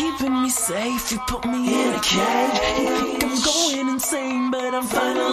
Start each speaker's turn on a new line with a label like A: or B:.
A: keeping me safe. You put me in a cage. You think I'm going insane, but I'm finally